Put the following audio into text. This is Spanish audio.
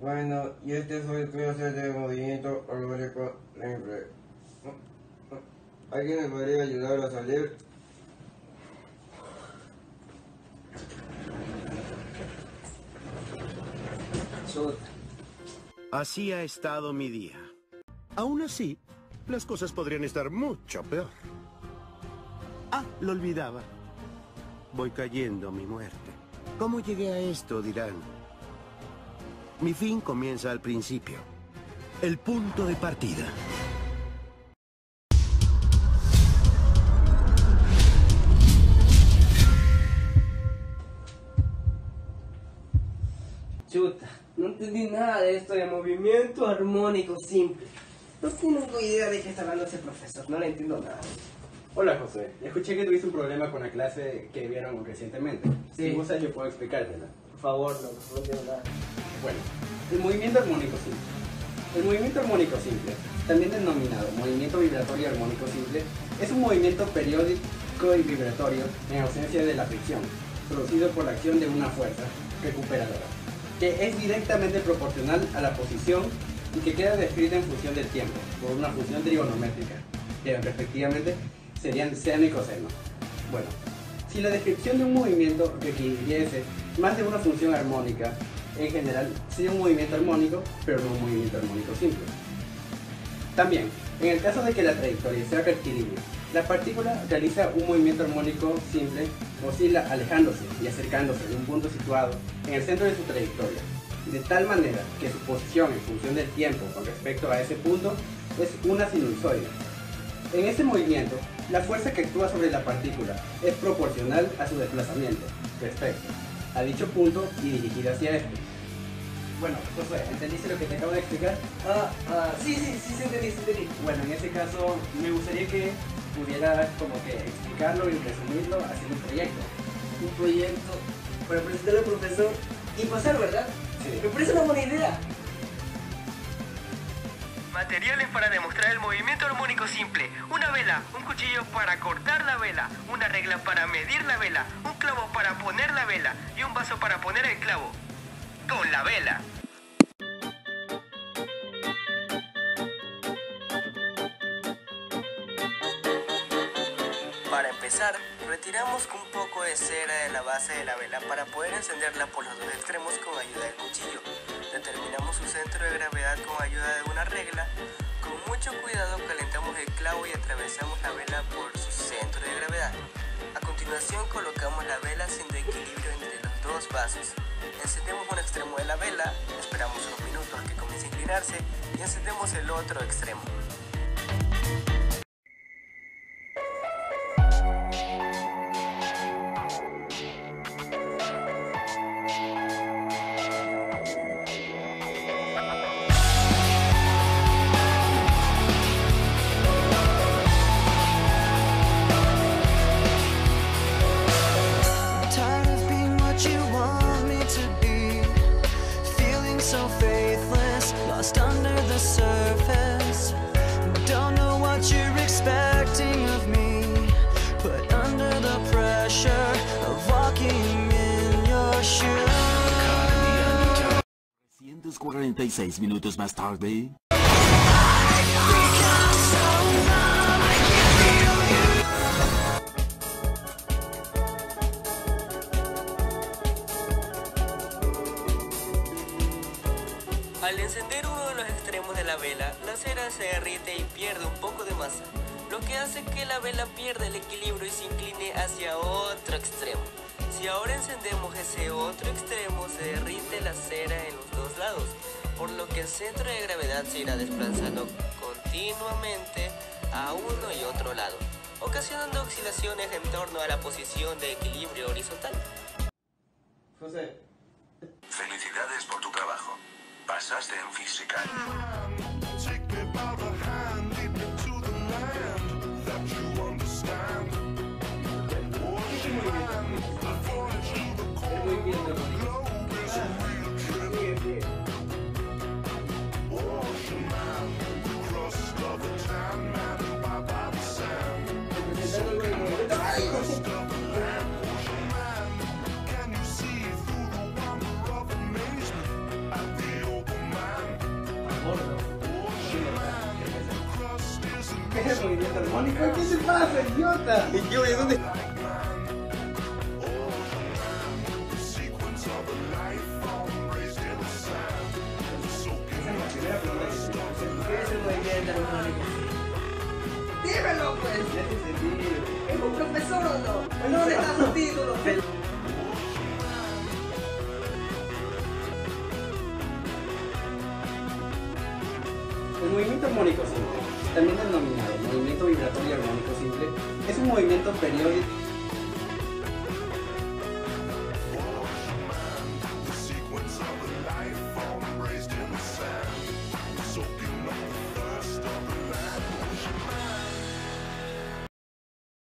Bueno, y este es el clase de movimiento armónico simple. ¿Alguien me podría ayudar a salir? Así ha estado mi día. Aún así, las cosas podrían estar mucho peor. Ah, lo olvidaba. Voy cayendo a mi muerte. ¿Cómo llegué a esto? dirán. Mi fin comienza al principio. El punto de partida. Chuta, no entendí nada de esto de movimiento armónico simple. No tengo idea de qué está hablando ese profesor, no le entiendo nada. Hola José, escuché que tuviste un problema con la clase que vieron recientemente. Sí. Si gustas yo puedo explicártela. Por favor, no, no entiendo nada. Bueno, el movimiento armónico simple. El movimiento armónico simple, también denominado movimiento vibratorio armónico simple, es un movimiento periódico y vibratorio en ausencia de la fricción, producido por la acción de una fuerza recuperadora, que es directamente proporcional a la posición y que queda descrita en función del tiempo, por una función trigonométrica, que respectivamente serían seno y coseno. Bueno, si la descripción de un movimiento requiriese más de una función armónica, en general sería un movimiento armónico, pero no un movimiento armónico simple. También, en el caso de que la trayectoria sea rectilínea, la partícula realiza un movimiento armónico simple, oscila alejándose y acercándose de un punto situado en el centro de su trayectoria, de tal manera que su posición en función del tiempo con respecto a ese punto es una sinusoide. En ese movimiento, la fuerza que actúa sobre la partícula es proporcional a su desplazamiento respecto a dicho punto y dirigida hacia este. Bueno, José, ¿entendiste lo que te acabo de explicar? Ah, ah, sí, sí, sí, sí, entendí, sí, entendí. Bueno, en ese caso me gustaría que pudieras como que explicarlo y resumirlo haciendo un proyecto. Un proyecto para presentarle al profesor y pasar, ¿verdad? Sí. Me parece una buena idea. Materiales para demostrar el movimiento armónico simple. Una vela, un cuchillo para cortar la vela, una regla para medir la vela, un clavo para poner la vela vaso para poner el clavo. Con la vela. Para empezar, retiramos un poco de cera de la base de la vela para poder encenderla por los dos extremos con ayuda del cuchillo. Determinamos su centro de gravedad con ayuda de una regla. Con mucho cuidado calentamos el clavo y atravesamos la vela por su centro de gravedad. A continuación colocamos la vela haciendo equilibrio Encendemos un extremo de la vela, esperamos unos minutos que comience a inclinarse y encendemos el otro extremo. Feeling so faithless, lost under the surface. Don't know what you're expecting of me. Put under the pressure of walking in your shoes. 346 minutos más tarde. La vela, la cera se derrite y pierde un poco de masa, lo que hace que la vela pierda el equilibrio y se incline hacia otro extremo. Si ahora encendemos ese otro extremo, se derrite la cera en los dos lados, por lo que el centro de gravedad se irá desplazando continuamente a uno y otro lado, ocasionando oscilaciones en torno a la posición de equilibrio horizontal. José, Felicidades por tu. Pasaste en física. El movimiento armónico. ¿Qué te pasa, idiota? ¿Y de dónde? ¿Qué es el movimiento armónico? Dímelo, pues. ¿Es un profesor o no? ¿Dónde está su título? El movimiento armónico simple, también denominado movimiento vibratorio armónico simple, es un movimiento periódico